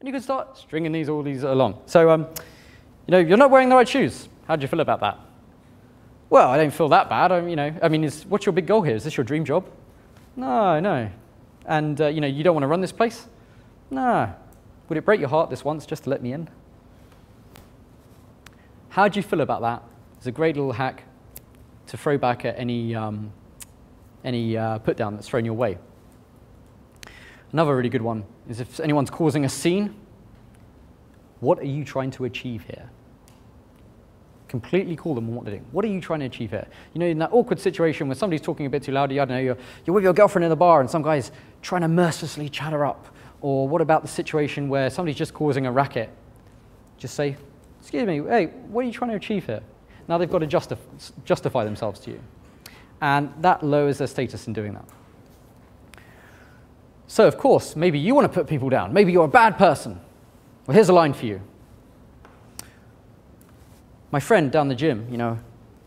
And you can start stringing these all these along. So, um, you know, you're not wearing the right shoes. How do you feel about that? Well, I don't feel that bad. I, you know, I mean, is, what's your big goal here? Is this your dream job? No, no. And, uh, you know, you don't want to run this place? No. Would it break your heart this once just to let me in? How do you feel about that? It's a great little hack to throw back at any, um, any uh, put down that's thrown your way. Another really good one is if anyone's causing a scene, what are you trying to achieve here? Completely call them on what they're doing. What are you trying to achieve here? You know, in that awkward situation where somebody's talking a bit too loud, I don't know, you're, you're with your girlfriend in the bar and some guy's trying to mercilessly chat her up. Or what about the situation where somebody's just causing a racket? Just say, excuse me, hey, what are you trying to achieve here? Now they've got to justif justify themselves to you. And that lowers their status in doing that. So, of course, maybe you want to put people down. Maybe you're a bad person. Well, here's a line for you. My friend down the gym, you know,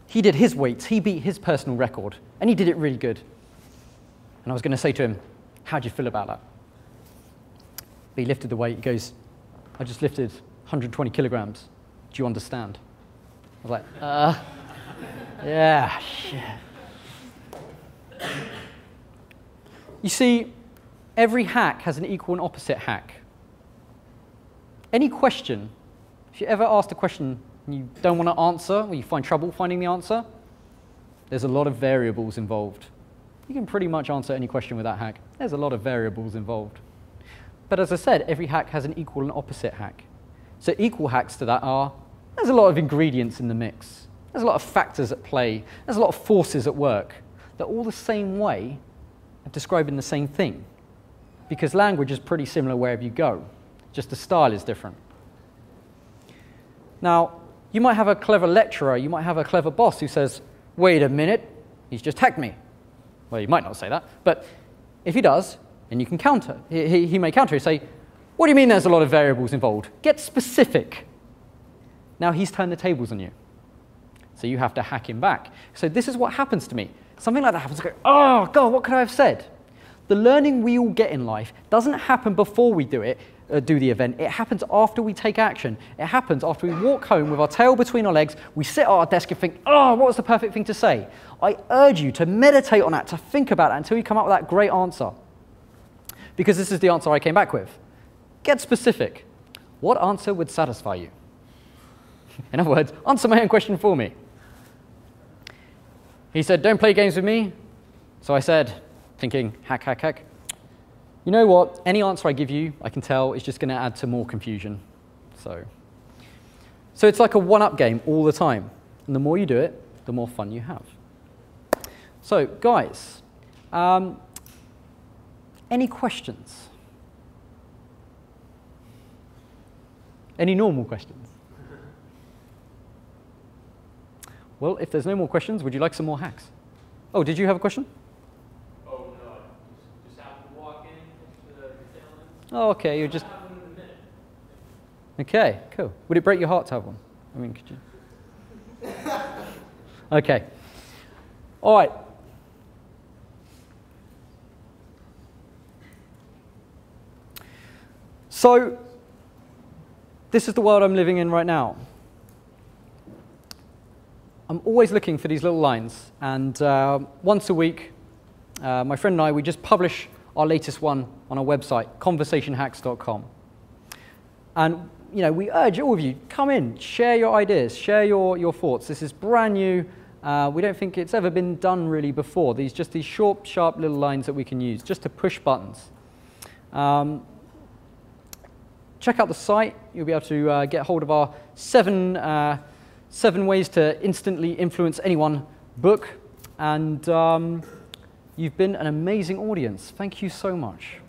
he did his weights, he beat his personal record, and he did it really good. And I was going to say to him, How do you feel about that? But he lifted the weight. He goes, I just lifted 120 kilograms. Do you understand? I was like, Uh, yeah, shit. You see, every hack has an equal and opposite hack. Any question, if you ever asked a question you don't want to answer, or you find trouble finding the answer, there's a lot of variables involved. You can pretty much answer any question with that hack. There's a lot of variables involved. But as I said, every hack has an equal and opposite hack. So equal hacks to that are, there's a lot of ingredients in the mix. There's a lot of factors at play. There's a lot of forces at work. They're all the same way of describing the same thing. Because language is pretty similar wherever you go, just the style is different. Now, you might have a clever lecturer, you might have a clever boss who says, wait a minute, he's just hacked me. Well, you might not say that, but if he does, and you can counter, he, he, he may counter, he say, what do you mean there's a lot of variables involved? Get specific. Now he's turned the tables on you. So you have to hack him back. So this is what happens to me. Something like that happens. I go, oh, God, what could I have said? The learning we all get in life doesn't happen before we do it, uh, do the event. It happens after we take action. It happens after we walk home with our tail between our legs, we sit at our desk and think, oh, what was the perfect thing to say? I urge you to meditate on that, to think about that until you come up with that great answer. Because this is the answer I came back with. Get specific. What answer would satisfy you? In other words, answer my own question for me. He said, Don't play games with me. So I said, thinking, hack, hack, hack. You know what? Any answer I give you, I can tell, is just going to add to more confusion. So, so it's like a one up game all the time. And the more you do it, the more fun you have. So, guys, um, any questions? Any normal questions? Well, if there's no more questions, would you like some more hacks? Oh, did you have a question? Oh, no. Just, just have to walk in to the tail end. Oh, okay, you're just. Okay, cool. Would it break your heart to have one? I mean, could you? Okay. All right. So, this is the world I'm living in right now. I'm always looking for these little lines, and uh, once a week, uh, my friend and I, we just publish our latest one on our website, conversationhacks.com. And you know, we urge all of you, come in, share your ideas, share your, your thoughts. This is brand new. Uh, we don't think it's ever been done really before. These just these short, sharp little lines that we can use just to push buttons. Um, check out the site. You'll be able to uh, get hold of our seven, uh, seven ways to instantly influence anyone book. And um, you've been an amazing audience. Thank you so much.